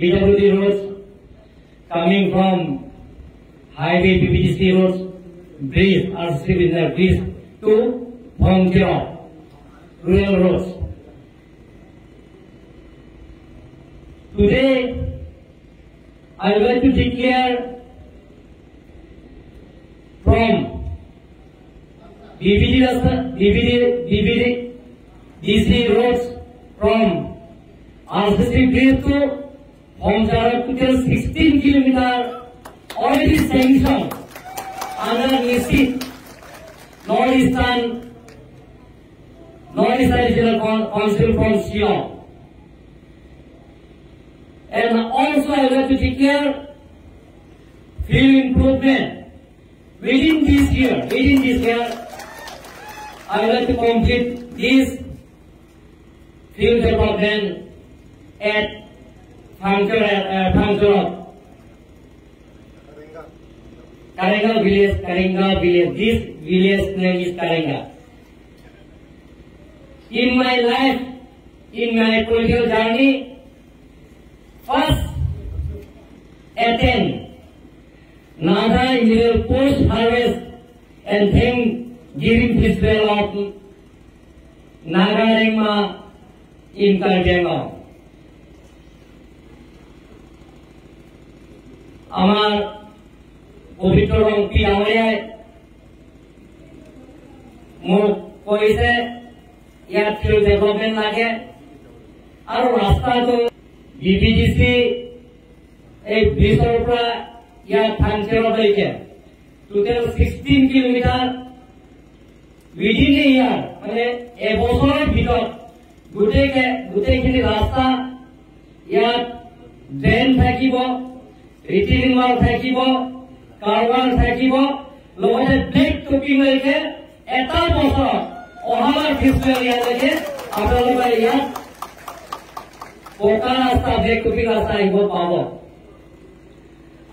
PWD roads, coming from highway PPDC roads, bridge, RCC business bridge to volunteer rural roads. Today, I would like to declare from BBD, Rasta- BBD, BBD, DC roads from RCC bridge to Homjara to till 16 kilometer already sanctioned under NISIT, Northeastern, Northeastern Regional Council from Shillong. And also I would like to declare field improvement within this year, within this year, I would like to complete this field development at Pangkor, uh, Pangkor, Karenga village, Karenga village. This village name is Karenga. In my life, in my political journey, first attend Nada in the post harvest and then giving festival of Nagarima in Karjango. আমাৰ পবিত্ৰ ৰংপী ডাঙৰীয়াই মোক কৈছে ইয়াত field development লাগে। আৰু ৰাস্তাটো B P D C এই ব্ৰিজৰ পৰা ইয়াত ফাংচনলৈকে total sixteen kilometre within a year মানে এবছৰৰ ভিতৰত গোটেই গোটেইখিনি ৰাস্তা ইয়াত ড্ৰেইন থাকিব। ৰিটেইনিং ৱাল থাকিব কাৰবাৰ থাকিব লগতে ব্লেক টপিংলৈকে এটা বছৰত অহাবাৰ ফেষ্টিভেল ইয়ালৈকে আপোনালোকে ইয়াত পকা ৰাস্তা ব্লেক টপিং ৰাস্তা আহিব পাব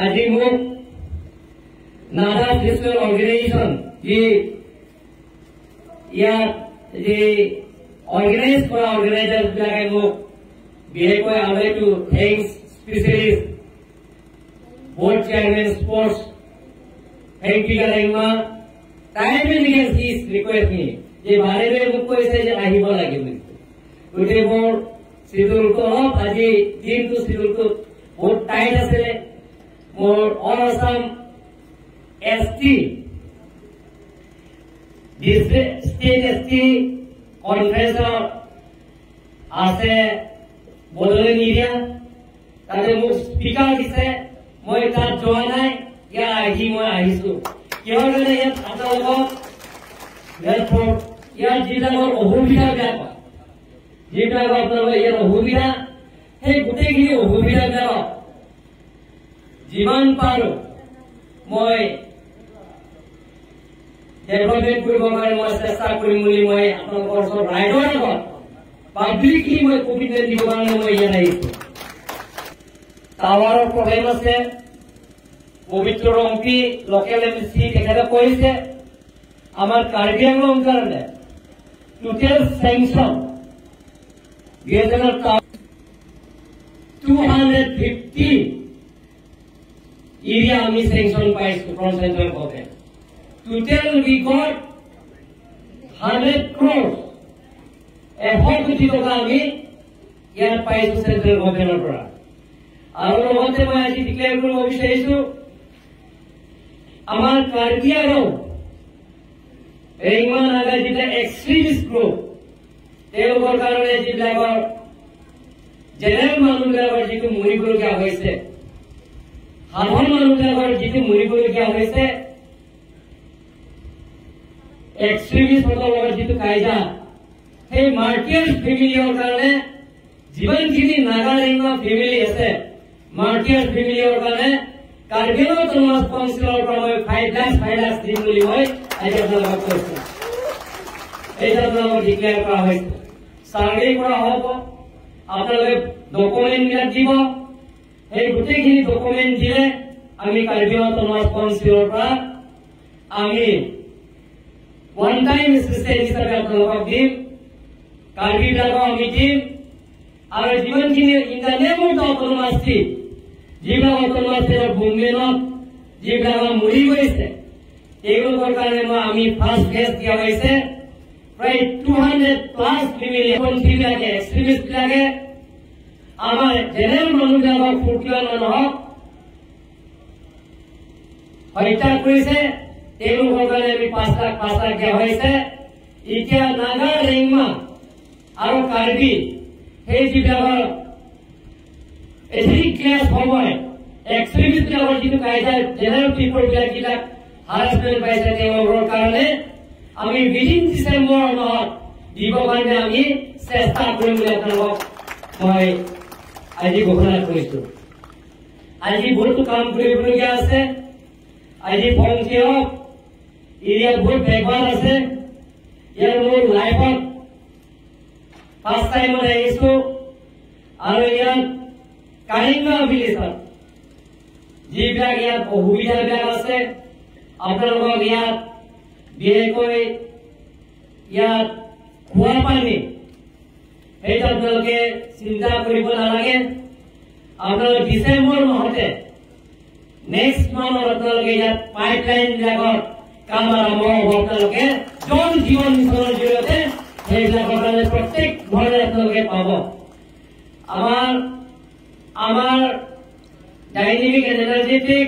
আজি মোক নাডা ফেষ্টিভেল অৰ্গেনাইজেশ্যন যি ইয়াত যি অৰ্গেনাইজ কৰা অৰ্গেনাইজাৰ বিলাকে মোক বিশেষকৈ আই টু থেংকছ স্পেচিয়েলিষ্ট গতিকে মোৰ কনফাৰেন্সৰ আছে বদলি নিদিয়া তাতে মোক স্পীকাৰ দিছে মই তাত যোৱা নাই ইয়াত আহি মই আহিছো কিহৰ কাৰণে ইয়াত আপোনালোকক ইয়াত যিবিলাকৰ অসুবিধা বেয়া পায় যিবিলাক আপোনালোকৰ ইয়াত অসুবিধা সেই গোটেইখিনি অসুবিধাবিলাকক যিমান পাৰো মই ডেভেলপমেণ্ট কৰিবৰ কাৰণে মই চেষ্টা কৰিম বুলি মই আপোনালোকৰ ওচৰত ৰাইজৰ আগত পাব্লিকলি মই কমিটমেণ্ট দিবৰ কাৰণে মই ইয়াত আহিছো টাৱাৰৰ প্ৰব্লেম আছে পবিত্ৰ ৰংপি লোকেল এম চি তেখেতে কৈছে আমাৰ কাৰ্বি আংলং কাৰণে total sanction two hundred fifty area আমি চেংচন পাইছো from central government total we got hundred crore এশ কোটি টকা আমি ইয়াত পাইছো চেন্ট্ৰেল গভৰ্ণমেণ্টৰ পৰা আৰু লগতে মই আজি ডিক্লেয়াৰ কৰিব বিচাৰিছো আমাৰ কাৰ্বি গ্ৰুপ তেওঁলোকৰ কাৰণে যিবিলাকৰ জেনেৰেল মানুহবিলাকৰ যিটো মৰিবলগীয়া হৈছে সাধাৰণ মানুহবিলাকৰ যিটো মৰিবলগীয়া হৈছে এক্সট্ৰিমিষ্টসকলৰ যিটো কাইজা সেই মাৰ্টিয়াৰ্ছ ফেমিলিৰ কাৰণে যিমানখিনি নাগালেণ্ডৰ ফেমিলি আছে কাৰ্বিলৰ সমাজ কাউন্সিলৰ পৰা মই ফাইভ লাখ ফাইভ লাখ দিম বুলি মই আজি আপোনালোকক কৈছো। এইটো আপোনালোকক ডিক্লেয়াৰ কৰা হৈছে চাৰ্ভে কৰা হ'ব আপোনালোকে ডকুমেণ্ট বিলাক দিব। সেই গোটেইখিনি ডকুমেণ্ট দিলে আমি কাৰ্বিলৰ সমাজ কাউন্সিলৰ পৰা আমি ওৱান টাইম হিচাপে আপোনালোকক দিম কাৰ্বি বিলাকক আমি দিম। আৰু যিমানখিনি ইণ্টাৰনেট অট'নমাছ শাস্তি যিবিলাক অটল ষ্টেটৰ বুমলেনত যিবিলাক আমাৰ মৰি গৈছে তেওঁলোকৰ কাৰণে মই আমি ফাৰ্ষ্ট ফেজ দিয়া হৈছে প্ৰায় টু হাণ্ড্ৰেড প্লাছ ফেমিলি বিলাকে এক্সট্ৰিমিষ্ট বিলাকে আমাৰ জেনেৰেল মানুহবিলাকক ফূৰ্তিয় মানুহক হত্যা কৰিছে তেওঁলোকৰ কাৰণে আমি পাঁচ লাখ পাঁচ লাখ দিয়া হৈছে এতিয়া নাগা ৰেংমা আৰু কাৰ্বি সেই যিবিলাকৰ এচিডিক ক্লাছ সময় এক্সট্ৰিমিষ্ট বিলাকৰ যিটো কাইদা জেনেৰেল পিপল বিলাক পাইছে তেওঁলোকৰ কাৰণে আমি উইদিন ডিচেম্বৰ মাহত দিবৰ কাৰণে আমি চেষ্টা কৰিম বুলি আপোনালোকক মই আজি ঘোষণা কৰিছো আজি বহুতো কাম কৰিবলগীয়া আছে। আজি ফংচিয়ক এৰিয়াত বহুত বেগবান আছে। ইয়াৰ মোৰ লাইফত ফাৰ্ষ্ট টাইমত আহিছো। আৰু ইয়াত কাহিংগা ভিলেজত যিবিলাক ইয়াত অসুবিধাবিলাক আছে আপোনালোকক ইয়াত বিশেষকৈ ইয়াত খোৱা পানী সেইটো আপোনালোকে চিন্তা কৰিব নালাগে আপোনালোকে ডিচেম্বৰ মাহতে নেক্সট মাহত আপোনালোকে ইয়াত পাইপ লাইন বিলাকত কাম আৰম্ভ হ'ব আপোনালোকে জন জীৱন মিছনৰ জৰিয়তে সেইবিলাকৰ কাৰণে প্ৰত্যেক ঘৰে আপোনালোকে পাব আমাৰ আমাৰ ডাইনেমিক এণ্ড এনাৰ্জেটিক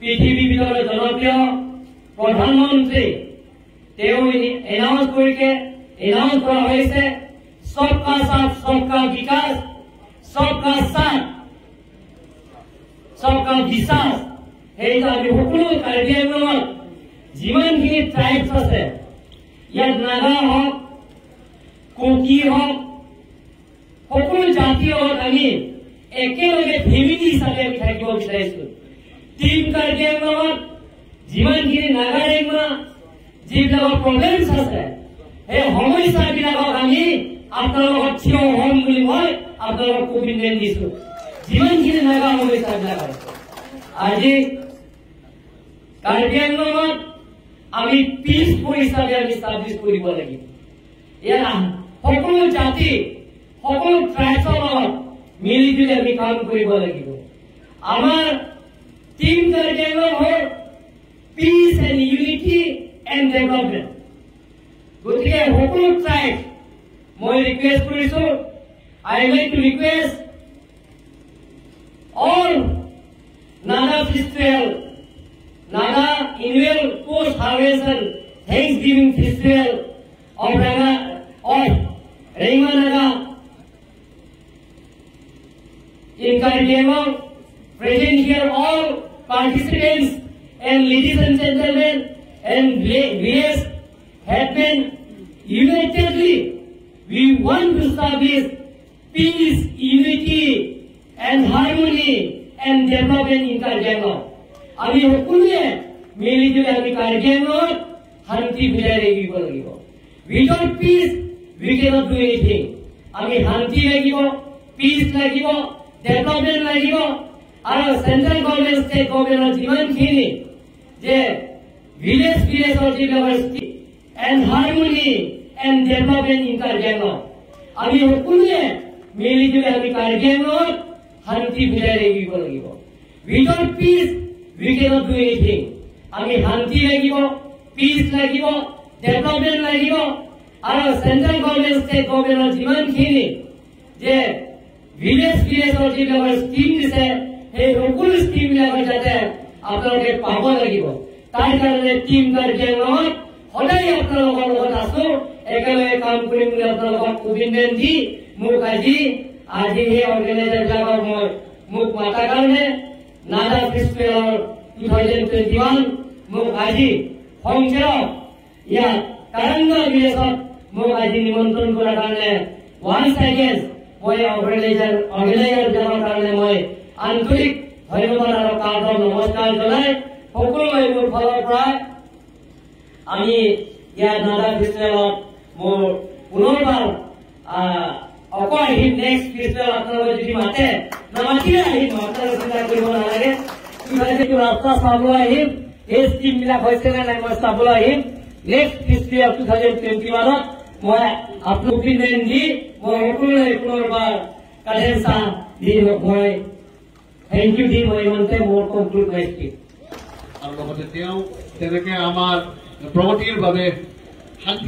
পৃথিৱীৰ ভিতৰত জনপ্ৰিয় প্ৰধানমন্ত্ৰী তেওঁ এনাউন্স কৰিছে এনাউন্স কৰা হৈছে সবকা সাথ সবকা বিকাশ সবকা সাথ সবকা বিশ্বাস সেইটো আমি সকলো কাৰ্বি আংলঙত যিমানখিনি ট্ৰাইবছ আছে ইয়াত নাগা হওক কুকি হওক সকলো জাতিৰ লগত আমি একেলগে ফেমিলি হিচাপে আমি থাকিব বিচাৰিছো। টিম আংলঙত যিমানখিনি নাগাৰিংমা যিবিলাকৰ প্ৰব্লেমছ আছে সেই সমস্যাবিলাকক আমি আপোনালোকক থিয় হ'ম বুলি মই আপোনালোকক কমিটমেণ্ট দিছো। যিমানখিনি নাগা সমস্যাবিলাক আছে। আজি কাৰ্বি আংলঙত আমি পিছপৰ হিচাপে আমি ষ্টাব্লিছ কৰিব লাগিব। ইয়াৰ সকলো জাতি সকলো ট্ৰাইবছৰ লগত মিলি জুলি আমি কাম কৰিব লাগিব আমাৰ টিম আংলং হ'ল peace and unity and development গতিকে সকলো ট্ৰাইব মই ৰিকুৱেষ্ট কৰিছো I like to request all Naga festival annual post harvesting thanksgiving festival of Naga of Rengma Naga in Kargemo, present here all participants and ladies and gentlemen and VS have been unitedly. We want to establish peace, unity and harmony and development in Kargemo. আমি সকলোৱে মিলি জুলি আমি কাৰ্গেমত শান্তি বুজাই ৰাখিব লাগিব without peace we cannot do anything আমি শান্তি লাগিব পিচ লাগিব ডেভেলপমেণ্ট লাগিব আৰু চেণ্ট্ৰেল গভৰ্ণমেণ্ট ষ্টেট গভৰ্ণমেণ্টৰ যিমানখিনি যে ভিলেজ ভিলেজৰ যিবিলাক and harmony and development in কাৰ্গেঙত আমি সকলোৱে মিলি জুলি আমি কাৰ্গেঙত শান্তি বুজাই ৰাখিব লাগিব without peace we cannot do anything আমি শান্তি লাগিব পিচ লাগিব ডেভেলপমেণ্ট লাগিব চেণ্ট্ৰেল গভৰ্ণমেণ্ট ষ্টেট গভৰ্ণমেণ্টৰ যিমানখিনি যে ভিলেজ ভিলেজৰ যিবিলাকৰ স্কিম দিছে সেই সকলো স্কিম বিলাকৰ যাতে আপোনালোকে পাব লাগিব তাৰ কাৰণে টিম কাৰ্যালয়ত সদায় আপোনালোকৰ লগত আছো একেলগে কাম কৰিম বুলি আপোনালোকক কমিটমেণ্ট দি মোক আজি আজি সেই অৰ্গেনাইজাৰ বিলাকক মই মোক মাতাৰ কাৰণে নাডা ফেষ্টিভেলৰ টু থাউজেণ্ড টুৱেণ্টি ওৱান মোক আজি সংখ্যক ইয়াত কাৰাংগা ভিলেজত মোক আজি নিমন্ত্ৰণ কৰাৰ কাৰণে ওৱান ছেকেণ্ড মই কাৰণে মই আন্তৰিক ধন্যবাদ আৰু নমস্কাৰ জনাই সকলোৱে মোৰ ফালৰ পৰা আমি ইয়াত নাডা ফেষ্টিভেলত মোৰ পুনৰবাৰ অকল আহিম নেক্সট ফেষ্টিভেল আপোনালোকে যদি মাতে নামাতিলে আহিম আপোনালোকে চিন্তা কৰিব নালাগে ৰাস্তা চাবলৈ আহিম এই স্কিম বিলাক হৈছে নে নাই মই চাবলৈ আহিম নেক্সট টু থাউজেণ্ড টুৱেণ্টি মই আপোনাক দি মই সকলোৱে পুনৰবাৰ কাদেঞ্চা দি মই থেংক ইউ দি মই ইমানতে মোৰ মাই স্পীচ আৰু লগতে তেওঁ তেনেকে আমাৰ প্ৰগতিৰ বাবে শান্তি